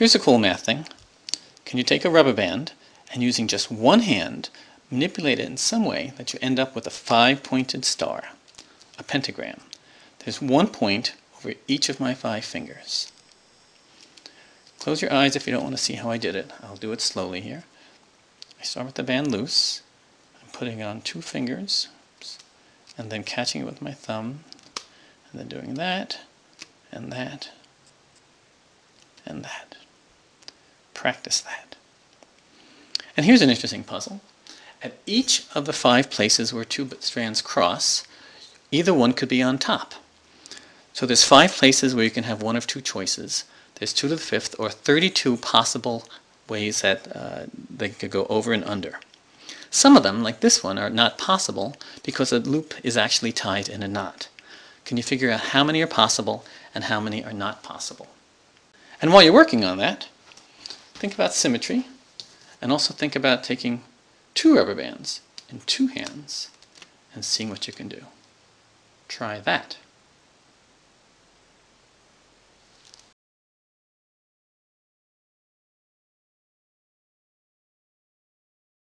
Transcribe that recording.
Here's a cool math thing. Can you take a rubber band and using just one hand manipulate it in some way that you end up with a five-pointed star, a pentagram. There's one point over each of my five fingers. Close your eyes if you don't want to see how I did it. I'll do it slowly here. I start with the band loose. I'm putting it on two fingers and then catching it with my thumb and then doing that and that and that. Practice that. And here's an interesting puzzle. At each of the five places where two strands cross, either one could be on top. So there's five places where you can have one of two choices. There's 2 to the fifth, or 32 possible ways that uh, they could go over and under. Some of them, like this one, are not possible because a loop is actually tied in a knot. Can you figure out how many are possible and how many are not possible? And while you're working on that, think about symmetry and also think about taking two rubber bands in two hands and seeing what you can do. Try that.